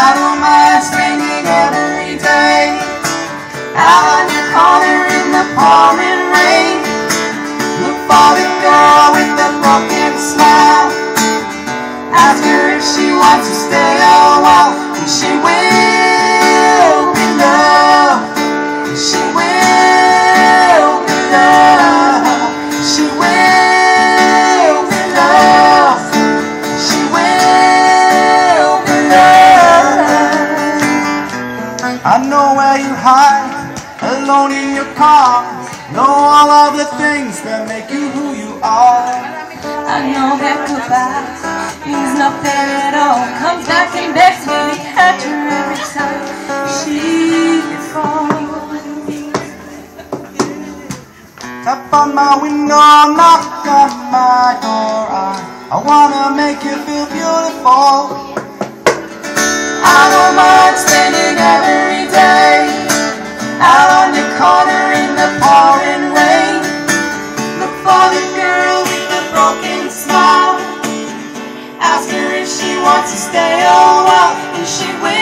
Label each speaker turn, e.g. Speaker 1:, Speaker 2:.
Speaker 1: I don't mind every day out corner in the pouring rain. Look for the girl with the broken smile. Ask her if she wants to stay a while, and she will I know where you hide, alone in your car. Know all of the things that make you who you are.
Speaker 2: I know that goodbye means nothing at all. Comes back and begs me catch her every time she falls.
Speaker 1: Tap on my window, knock on my door. I, I wanna make you feel beautiful. Out on the corner in the pouring rain. Look for the girl with the broken smile. Ask her if she wants to stay a while And she will